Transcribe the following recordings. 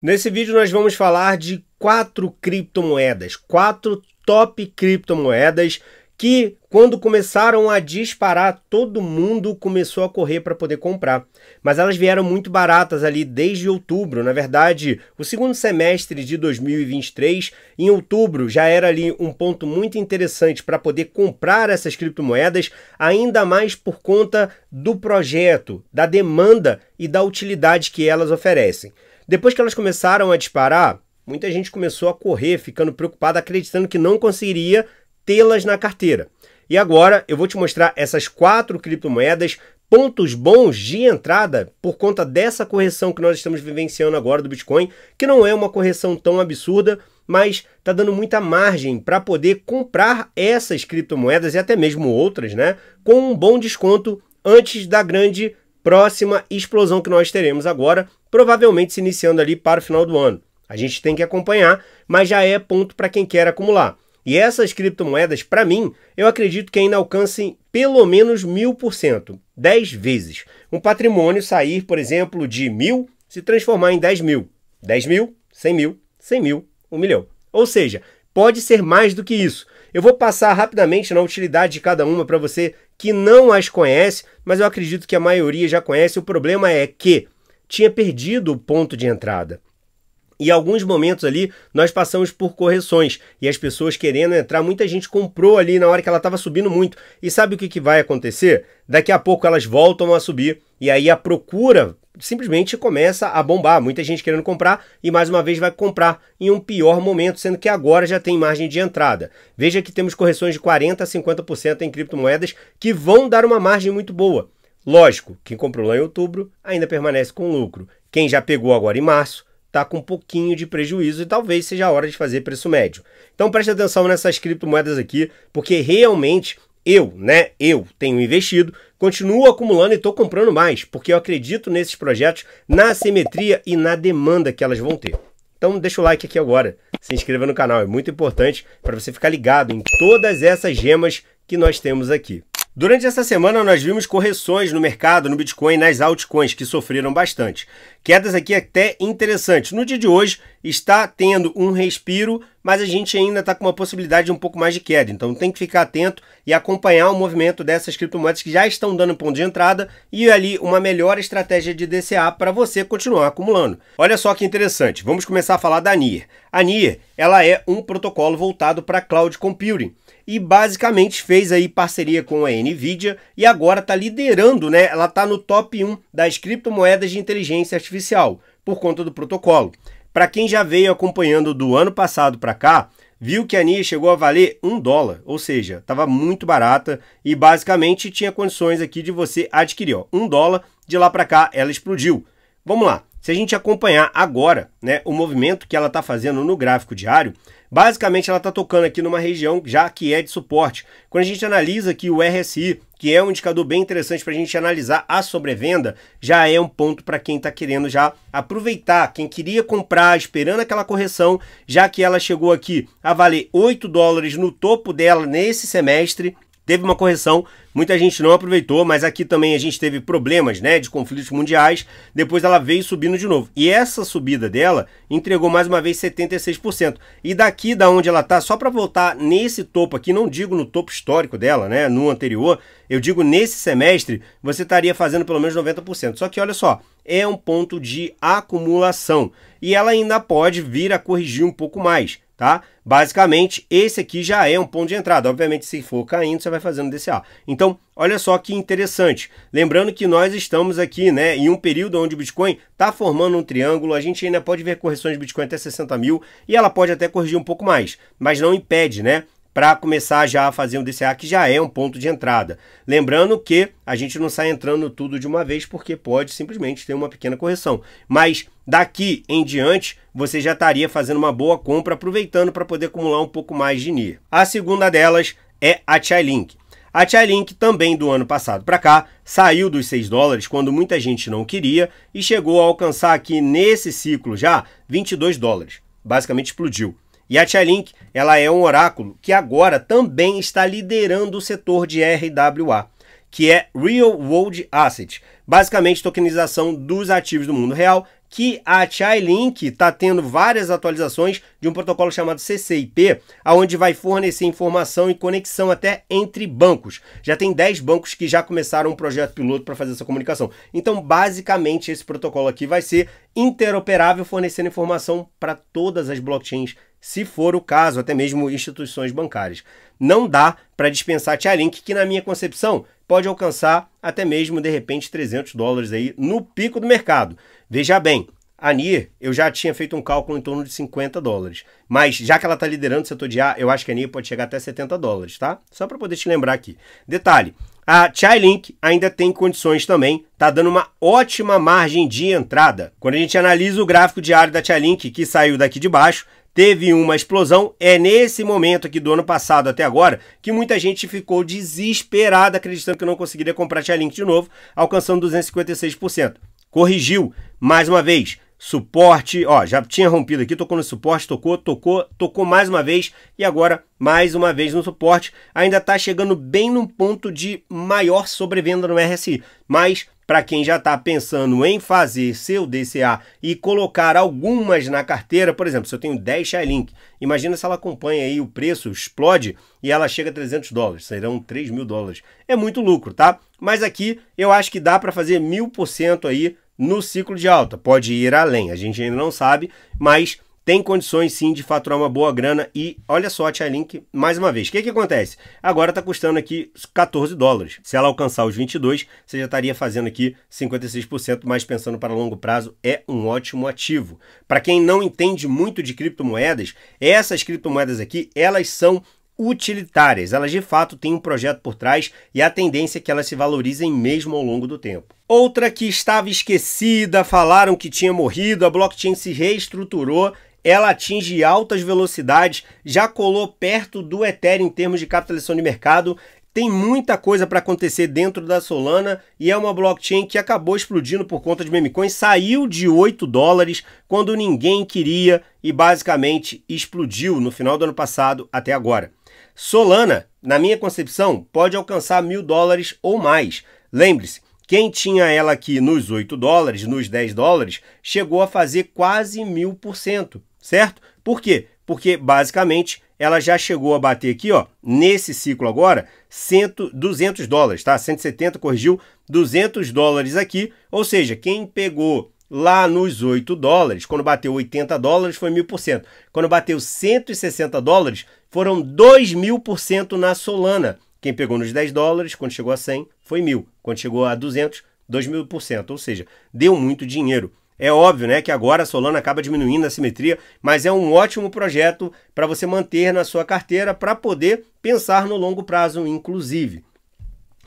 Nesse vídeo nós vamos falar de quatro criptomoedas, quatro top criptomoedas que quando começaram a disparar, todo mundo começou a correr para poder comprar. Mas elas vieram muito baratas ali desde outubro. Na verdade, o segundo semestre de 2023, em outubro, já era ali um ponto muito interessante para poder comprar essas criptomoedas, ainda mais por conta do projeto, da demanda e da utilidade que elas oferecem. Depois que elas começaram a disparar, muita gente começou a correr, ficando preocupada, acreditando que não conseguiria tê-las na carteira. E agora eu vou te mostrar essas quatro criptomoedas, pontos bons de entrada por conta dessa correção que nós estamos vivenciando agora do Bitcoin, que não é uma correção tão absurda, mas está dando muita margem para poder comprar essas criptomoedas e até mesmo outras, né, com um bom desconto antes da grande próxima explosão que nós teremos agora, provavelmente se iniciando ali para o final do ano. A gente tem que acompanhar, mas já é ponto para quem quer acumular. E essas criptomoedas, para mim, eu acredito que ainda alcancem pelo menos mil por cento, 10 vezes. Um patrimônio sair, por exemplo, de mil se transformar em 10 mil. 10 mil, 100 mil, 100 mil, 1 milhão. Ou seja, pode ser mais do que isso. Eu vou passar rapidamente na utilidade de cada uma para você que não as conhece, mas eu acredito que a maioria já conhece. O problema é que tinha perdido o ponto de entrada. E alguns momentos ali nós passamos por correções e as pessoas querendo entrar, muita gente comprou ali na hora que ela estava subindo muito. E sabe o que, que vai acontecer? Daqui a pouco elas voltam a subir e aí a procura simplesmente começa a bombar. Muita gente querendo comprar e mais uma vez vai comprar em um pior momento, sendo que agora já tem margem de entrada. Veja que temos correções de 40% a 50% em criptomoedas que vão dar uma margem muito boa. Lógico, quem comprou lá em outubro ainda permanece com lucro. Quem já pegou agora em março está com um pouquinho de prejuízo e talvez seja a hora de fazer preço médio. Então preste atenção nessas criptomoedas aqui, porque realmente eu, né, eu tenho investido, continuo acumulando e estou comprando mais, porque eu acredito nesses projetos, na simetria e na demanda que elas vão ter. Então deixa o like aqui agora, se inscreva no canal, é muito importante para você ficar ligado em todas essas gemas que nós temos aqui. Durante essa semana nós vimos correções no mercado, no Bitcoin, nas altcoins que sofreram bastante. Quedas aqui até interessantes. No dia de hoje está tendo um respiro, mas a gente ainda está com uma possibilidade de um pouco mais de queda. Então tem que ficar atento e acompanhar o movimento dessas criptomoedas que já estão dando ponto de entrada e ali uma melhor estratégia de DCA para você continuar acumulando. Olha só que interessante. Vamos começar a falar da NIR. A NIR, ela é um protocolo voltado para cloud computing e basicamente fez aí parceria com a Nvidia e agora está liderando, né? Ela está no top 1 das criptomoedas de inteligência artificial por conta do protocolo. Para quem já veio acompanhando do ano passado para cá, viu que a NIA chegou a valer um dólar, ou seja, estava muito barata e basicamente tinha condições aqui de você adquirir. Ó, um dólar, de lá para cá ela explodiu. Vamos lá, se a gente acompanhar agora né, o movimento que ela está fazendo no gráfico diário, Basicamente, ela está tocando aqui numa região já que é de suporte. Quando a gente analisa aqui o RSI, que é um indicador bem interessante para a gente analisar a sobrevenda, já é um ponto para quem está querendo já aproveitar, quem queria comprar esperando aquela correção, já que ela chegou aqui a valer 8 dólares no topo dela nesse semestre, teve uma correção, muita gente não aproveitou, mas aqui também a gente teve problemas, né, de conflitos mundiais, depois ela veio subindo de novo. E essa subida dela entregou mais uma vez 76%. E daqui da onde ela tá, só para voltar nesse topo aqui, não digo no topo histórico dela, né, no anterior, eu digo nesse semestre, você estaria fazendo pelo menos 90%. Só que olha só, é um ponto de acumulação e ela ainda pode vir a corrigir um pouco mais tá? Basicamente, esse aqui já é um ponto de entrada. Obviamente, se for caindo, você vai fazendo DCA. Então, olha só que interessante. Lembrando que nós estamos aqui, né, em um período onde o Bitcoin está formando um triângulo. A gente ainda pode ver correções de Bitcoin até 60 mil e ela pode até corrigir um pouco mais, mas não impede, né? Para começar já a fazer um DCA que já é um ponto de entrada. Lembrando que a gente não sai entrando tudo de uma vez porque pode simplesmente ter uma pequena correção. Mas daqui em diante você já estaria fazendo uma boa compra aproveitando para poder acumular um pouco mais de NIR. A segunda delas é a Chailink. A Chailink também do ano passado para cá saiu dos 6 dólares quando muita gente não queria e chegou a alcançar aqui nesse ciclo já 22 dólares. Basicamente explodiu. E a Chainlink, ela é um oráculo que agora também está liderando o setor de RWA, que é Real World Asset, basicamente tokenização dos ativos do mundo real que a Chailink está tendo várias atualizações de um protocolo chamado CCIP, aonde vai fornecer informação e conexão até entre bancos. Já tem 10 bancos que já começaram um projeto piloto para fazer essa comunicação. Então, basicamente, esse protocolo aqui vai ser interoperável, fornecendo informação para todas as blockchains, se for o caso, até mesmo instituições bancárias. Não dá para dispensar a Chailink, que na minha concepção pode alcançar até mesmo, de repente, 300 dólares aí no pico do mercado. Veja bem, a NIR, eu já tinha feito um cálculo em torno de 50 dólares. Mas já que ela está liderando o setor de A, eu acho que a NIR pode chegar até 70 dólares, tá? Só para poder te lembrar aqui. Detalhe, a Chailink ainda tem condições também, tá dando uma ótima margem de entrada. Quando a gente analisa o gráfico diário da Chailink, que saiu daqui de baixo, teve uma explosão. É nesse momento aqui do ano passado até agora que muita gente ficou desesperada acreditando que não conseguiria comprar Tia Link de novo, alcançando 256%. Corrigiu mais uma vez. Suporte, ó, já tinha rompido aqui, tocou no suporte, tocou, tocou, tocou mais uma vez e agora mais uma vez no suporte. Ainda está chegando bem num ponto de maior sobrevenda no RSI, mas para quem já está pensando em fazer seu DCA e colocar algumas na carteira, por exemplo, se eu tenho 10 Shylink, imagina se ela acompanha aí o preço, explode e ela chega a 300 dólares, serão 3 mil dólares. É muito lucro, tá? Mas aqui eu acho que dá para fazer mil por cento aí no ciclo de alta. Pode ir além, a gente ainda não sabe, mas tem condições sim de faturar uma boa grana e olha só a Chainlink mais uma vez. O que que acontece? Agora está custando aqui 14 dólares. Se ela alcançar os 22, você já estaria fazendo aqui 56%, mas pensando para longo prazo é um ótimo ativo. Para quem não entende muito de criptomoedas, essas criptomoedas aqui, elas são utilitárias. Elas de fato têm um projeto por trás e a tendência é que elas se valorizem mesmo ao longo do tempo. Outra que estava esquecida, falaram que tinha morrido, a blockchain se reestruturou ela atinge altas velocidades, já colou perto do Ethereum em termos de capitalização de mercado. Tem muita coisa para acontecer dentro da Solana e é uma blockchain que acabou explodindo por conta de meme coins, saiu de 8 dólares quando ninguém queria e basicamente explodiu no final do ano passado até agora. Solana, na minha concepção, pode alcançar mil dólares ou mais. Lembre-se, quem tinha ela aqui nos 8 dólares, nos 10 dólares, chegou a fazer quase mil por cento certo? Por quê? Porque basicamente ela já chegou a bater aqui, ó, nesse ciclo agora, 100, 200 dólares, tá? 170 corrigiu 200 dólares aqui, ou seja, quem pegou lá nos 8 dólares, quando bateu 80 dólares foi 1000%. Quando bateu 160 dólares, foram 2 mil por cento na Solana. Quem pegou nos 10 dólares, quando chegou a 100, foi mil. Quando chegou a 200, 2 mil por cento. Ou seja, deu muito dinheiro. É óbvio, né, que agora a Solana acaba diminuindo a simetria, mas é um ótimo projeto para você manter na sua carteira para poder pensar no longo prazo, inclusive.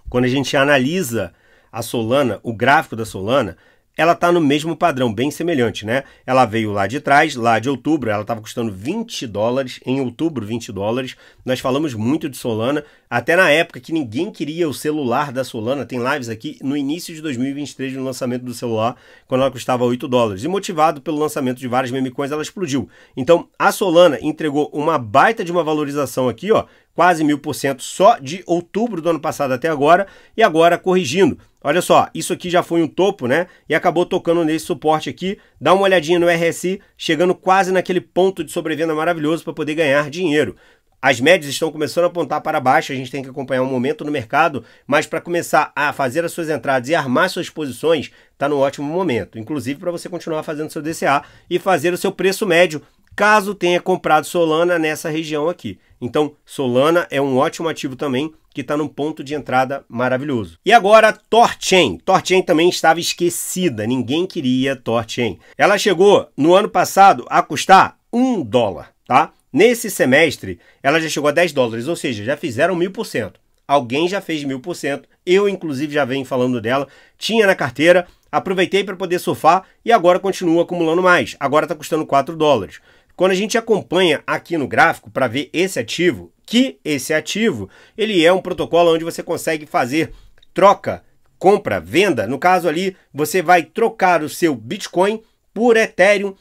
Quando a gente analisa a Solana, o gráfico da Solana, ela está no mesmo padrão, bem semelhante, né? Ela veio lá de trás, lá de outubro, ela estava custando 20 dólares, em outubro 20 dólares. Nós falamos muito de Solana, até na época que ninguém queria o celular da Solana, tem lives aqui no início de 2023 no lançamento do celular, quando ela custava 8 dólares. E motivado pelo lançamento de várias meme coins, ela explodiu. Então, a Solana entregou uma baita de uma valorização aqui, ó, quase mil por cento só de outubro do ano passado até agora, e agora corrigindo. Olha só, isso aqui já foi um topo, né? E acabou tocando nesse suporte aqui. Dá uma olhadinha no RSI, chegando quase naquele ponto de sobrevenda maravilhoso para poder ganhar dinheiro. As médias estão começando a apontar para baixo, a gente tem que acompanhar um momento no mercado, mas para começar a fazer as suas entradas e armar suas posições, está no ótimo momento. Inclusive para você continuar fazendo seu DCA e fazer o seu preço médio, caso tenha comprado Solana nessa região aqui. Então, Solana é um ótimo ativo também que está num ponto de entrada maravilhoso. E agora, Torchain. Torchain também estava esquecida, ninguém queria Torchain. Ela chegou no ano passado a custar um dólar, tá? Nesse semestre, ela já chegou a 10 dólares, ou seja, já fizeram mil por cento. Alguém já fez mil por cento. Eu, inclusive, já venho falando dela. Tinha na carteira, aproveitei para poder surfar e agora continua acumulando mais. Agora está custando 4 dólares. Quando a gente acompanha aqui no gráfico para ver esse ativo, que esse ativo ele é um protocolo onde você consegue fazer troca, compra, venda. No caso ali, você vai trocar o seu Bitcoin por Ethereum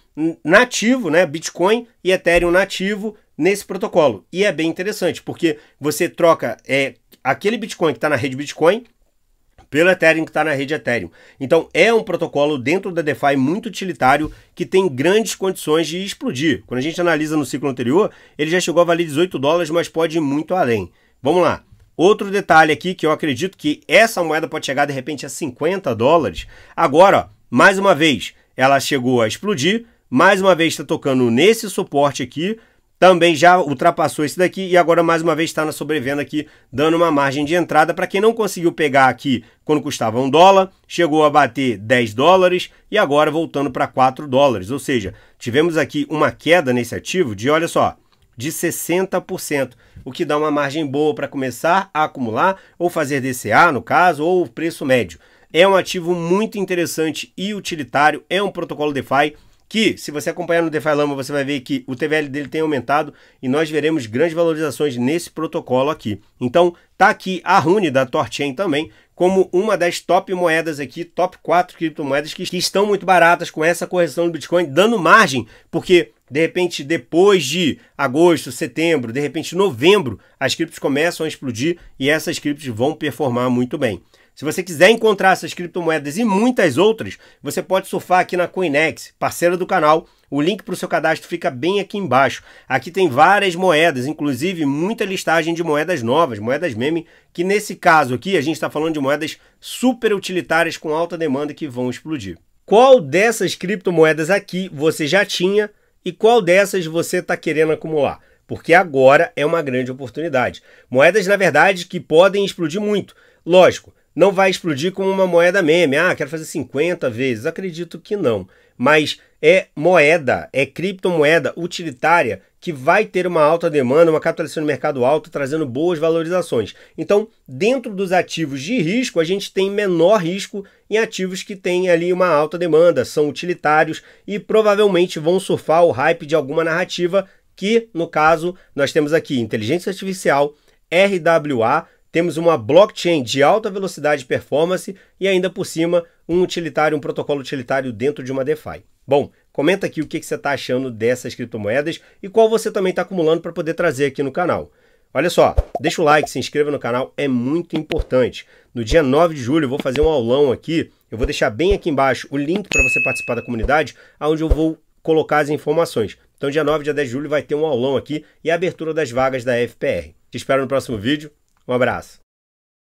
nativo, né? Bitcoin e Ethereum nativo nesse protocolo. E é bem interessante, porque você troca é, aquele Bitcoin que está na rede Bitcoin pelo Ethereum que está na rede Ethereum. Então é um protocolo dentro da DeFi muito utilitário que tem grandes condições de explodir. Quando a gente analisa no ciclo anterior, ele já chegou a valer 18 dólares, mas pode ir muito além. Vamos lá. Outro detalhe aqui que eu acredito que essa moeda pode chegar de repente a 50 dólares. Agora, ó, mais uma vez, ela chegou a explodir, mais uma vez está tocando nesse suporte aqui, também já ultrapassou esse daqui e agora mais uma vez está na sobrevenda aqui, dando uma margem de entrada para quem não conseguiu pegar aqui quando custava um dólar, chegou a bater 10 dólares e agora voltando para 4 dólares. Ou seja, tivemos aqui uma queda nesse ativo de, olha só, de 60%, o que dá uma margem boa para começar a acumular ou fazer DCA, no caso, ou preço médio. É um ativo muito interessante e utilitário, é um protocolo DeFi que, se você acompanhar no DeFi Lama, você vai ver que o TVL dele tem aumentado e nós veremos grandes valorizações nesse protocolo aqui. Então, tá aqui a Rune da Torchain também, como uma das top moedas aqui, top 4 criptomoedas que, que estão muito baratas com essa correção do Bitcoin, dando margem, porque de repente depois de agosto, setembro, de repente novembro, as criptos começam a explodir e essas criptos vão performar muito bem. Se você quiser encontrar essas criptomoedas e muitas outras, você pode surfar aqui na Coinex, parceira do canal. O link para o seu cadastro fica bem aqui embaixo. Aqui tem várias moedas, inclusive muita listagem de moedas novas, moedas meme, que nesse caso aqui a gente está falando de moedas super utilitárias com alta demanda que vão explodir. Qual dessas criptomoedas aqui você já tinha e qual dessas você está querendo acumular? Porque agora é uma grande oportunidade. Moedas, na verdade, que podem explodir muito. Lógico, não vai explodir como uma moeda meme. Ah, quero fazer 50 vezes. Acredito que não. Mas é moeda, é criptomoeda utilitária que vai ter uma alta demanda, uma capitalização de mercado alta, trazendo boas valorizações. Então, dentro dos ativos de risco, a gente tem menor risco em ativos que têm ali uma alta demanda, são utilitários e provavelmente vão surfar o hype de alguma narrativa que, no caso, nós temos aqui inteligência artificial, RWA, temos uma blockchain de alta velocidade e performance e ainda por cima um utilitário, um protocolo utilitário dentro de uma DeFi. Bom, comenta aqui o que você está achando dessas criptomoedas e qual você também está acumulando para poder trazer aqui no canal. Olha só, deixa o like, se inscreva no canal, é muito importante. No dia 9 de julho eu vou fazer um aulão aqui, eu vou deixar bem aqui embaixo o link para você participar da comunidade, onde eu vou colocar as informações. Então dia 9 e dia 10 de julho vai ter um aulão aqui e a abertura das vagas da FPR. Te espero no próximo vídeo. Um abraço.